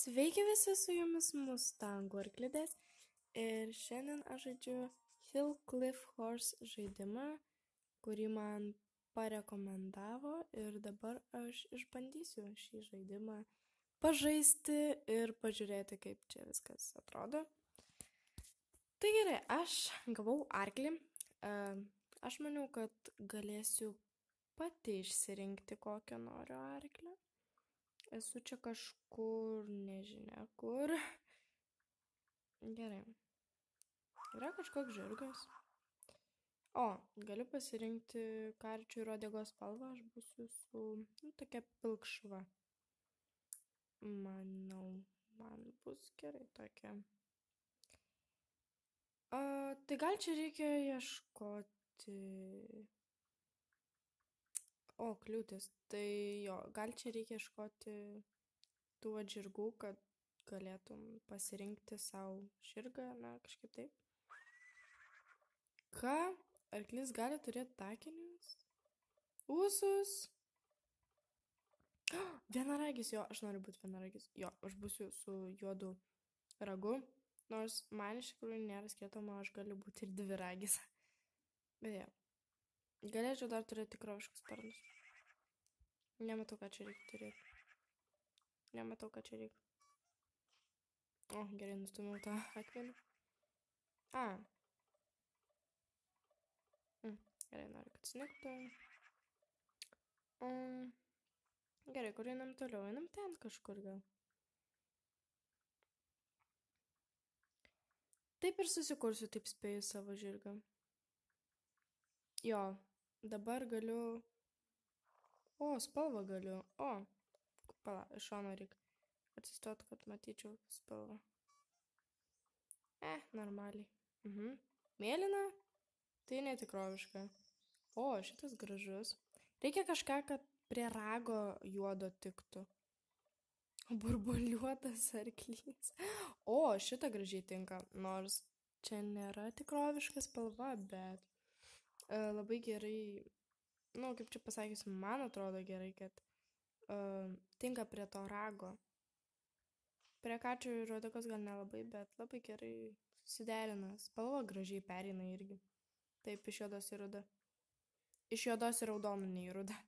Sveiki visi su jumis Mustangų arklidės ir šiandien aš žaidžiu Hill Cliff Horse žaidimą, kurį man parekomendavo ir dabar aš išbandysiu šį žaidimą pažaisti ir pažiūrėti, kaip čia viskas atrodo. Tai gerai, aš gavau arklį. Aš maniau, kad galėsiu pati išsirinkti, kokią noriu arklį. Esu čia kažkur, nežinia kur. Gerai. Yra kažkoks žirgas. O, galiu pasirinkti karčių ir odegos spalvą, aš būsiu su, nu, tokia pilkšva. Manau, man bus gerai tokia. A, tai gal čia reikia ieškoti O, kliūtis. Tai jo, gal čia reikia ieškoti tų žirgų, kad galėtum pasirinkti savo žirgą, na, kažkaip taip. Ką? Arklis gali turėti takinius? Ūsus? Oh, vienaragis, jo, aš noriu būti vienaragis. Jo, aš būsiu su juodu ragu, nors man iš tikrųjų nėra skirtumo, aš galiu būti ir dviragis. Bet jo. Galėčiau dar turėti tikroviškus sparnus. Nematau, ką čia reikia turėti. Nematau, ką čia reikia. O, gerai, nustumiau tą akmenį. A. Mm, gerai, noriu, kad sniktų. Um, gerai, kur einam toliau? Einam ten kažkur gal. Taip ir susikursiu, taip spėju savo žirgą. Jo, Dabar galiu. O, spalvą galiu. O, pala, iš šono reikia atsistot, kad matyčiau spalvą. Eh, normaliai. Mhm. Mėlyna? Tai netikroviška. O, šitas gražus. Reikia kažką, kad prie rago juodo tiktų. Burbuliuotas arklys. O, šitą gražiai tinka. Nors čia nėra tikroviška spalva, bet labai gerai, nu, kaip čia pasakysiu, man atrodo gerai, kad uh, tinka prie to rago. Prie kačio ir rodokos gal nelabai, bet labai gerai susiderina. Spalva gražiai pereina irgi. Taip, iš juodos į rudą. Iš juodos į raudoną, ne į rudą.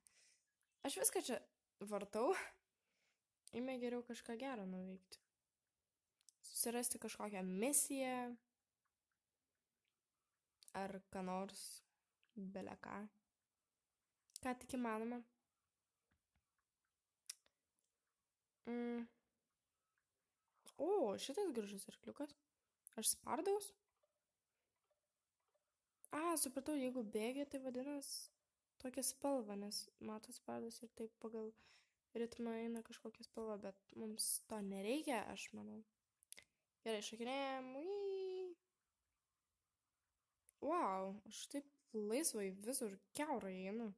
Aš viską čia vartau. Ime geriau kažką gero nuveikti. Susirasti kažkokią misiją. Ar ką nors bele ką. Ką tik įmanoma. Mm. O, šitas gražus arkliukas. Aš spardaus. A, supratau, jeigu bėgi, tai vadinasi tokia spalva, nes mato spardas ir taip pagal ritmą eina kažkokia spalva, bet mums to nereikia, aš manau. Gerai, šakinėjom. Wow, aš taip laisvai visur keurai einu.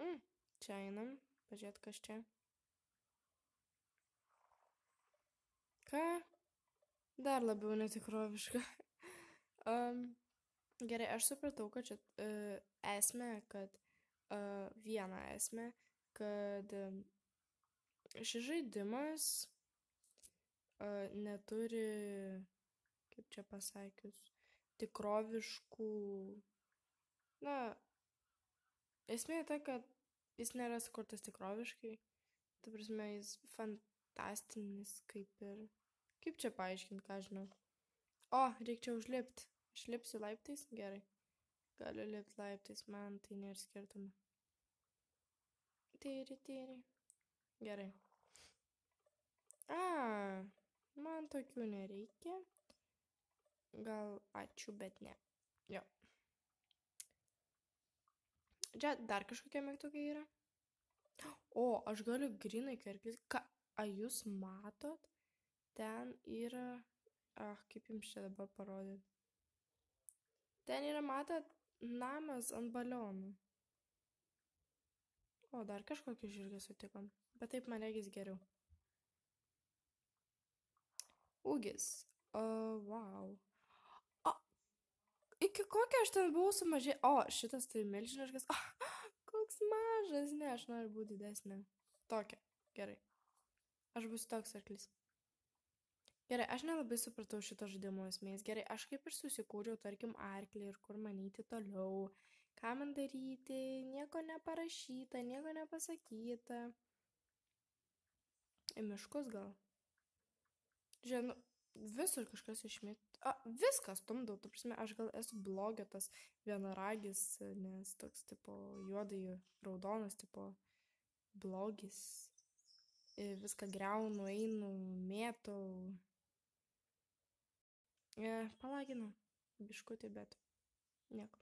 Mm, čia einam, pažiūrėt, kas čia. Ką? Dar labiau netikroviška. um, gerai, aš supratau, kad čia uh, esmė, kad uh, viena esmė, kad uh, šis žaidimas uh, neturi, kaip čia pasakius, tikroviškų. Na, esmė ta, kad jis nėra sukurtas tikroviškai. Tu prasme, jis fantastinis kaip ir. Kaip čia paaiškinti, ką žinau. O, reikia užlipti. Aš lipsiu laiptais? Gerai. Galiu lipti laiptais, man tai nėra skirtumo. Tyri, tyri. Gerai. A, man tokių nereikia. Gal ačiū, bet ne. Jo. Čia dar kažkokie mygtukai yra. O, aš galiu grinai karklys. Ką, a jūs matot? Ten yra. Ah, kaip jums čia dabar parodyti. Ten yra, matot, namas ant balionų. O, dar kažkokį žirgą sutikom. Bet taip man regis geriau. Ūgis. O, uh, wow. Iki kokio aš ten buvau sumažė. O, šitas tai milžiniškas. O, koks mažas. Ne, aš noriu būti didesnė. Tokia. Gerai. Aš būsiu toks arklys. Gerai, aš nelabai supratau šito žaidimo esmės. Gerai, aš kaip ir susikūriau, tarkim, arklį ir kur manyti toliau. Ką man daryti, nieko neparašyta, nieko nepasakyta. Į miškus gal. Žinau, visur kažkas išmėt. A, viskas stumdau, tu prasme, aš gal esu blogio tas vienaragis, nes toks tipo juodai raudonas, tipo blogis. Ir viską greunu, einu, mėtau. E, palaginu. Biškutį, bet nieko.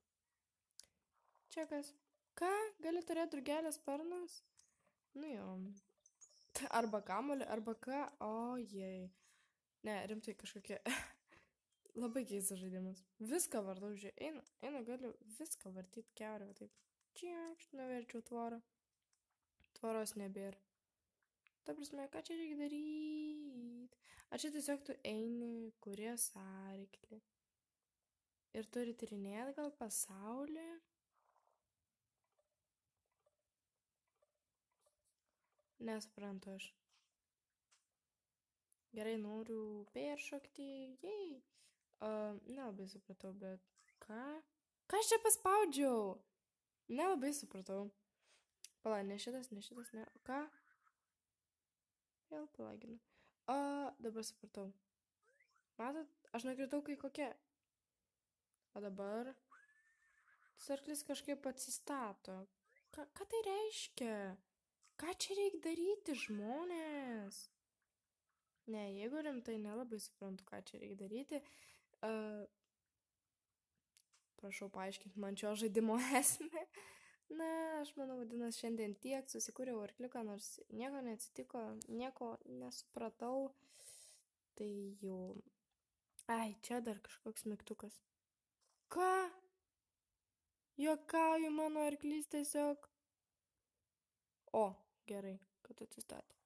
Čia kas? Ką? Gali turėti drugelės sparnus? Nu jo. Arba kamolį, arba ką? Ojei. Ne, rimtai kažkokie. Labai keistas žaidimas. Viską vardau, žiūrėjau. Einu, einu, galiu viską vartyti keurę. Taip. Čiakšt, nuverčiau tvorą. Tvoros nebėra. Ta prasme, ką čia reikia daryti? Ar čia tiesiog tu eini, kurie sąryklį? Ir turi tyrinėti gal pasaulį? Nesuprantu aš. Gerai, noriu peršokti. Jei. Uh, nelabai supratau, bet ką? Ką aš čia paspaudžiau? Nelabai supratau. Pala, ne šitas, ne šitas, ne. Ką? Vėl palaginu. O, dabar supratau. Matot, aš nukritau kai kokia. O dabar sarklis kažkaip atsistato. Ką, ką tai reiškia? Ką čia reikia daryti, žmonės? Ne, jeigu rimtai nelabai suprantu, ką čia reikia daryti, uh, prašau paaiškinti man šio žaidimo esmę. Na, aš manau, vadinasi, šiandien tiek susikūriau arkliuką, nors nieko neatsitiko, nieko nesupratau. Tai jau. Ai, čia dar kažkoks mygtukas. Ką? Jokauju, mano arklys tiesiog. O, gerai, kad atsistatė.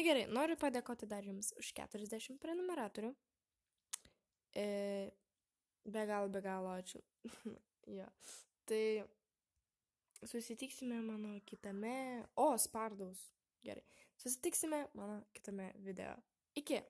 Na gerai, noriu padėkoti dar jums už 40 prenumeratorių. E, be galo, be galo ačiū. jo. Tai susitiksime mano kitame. O, spardaus. Gerai. Susitiksime mano kitame video. Iki.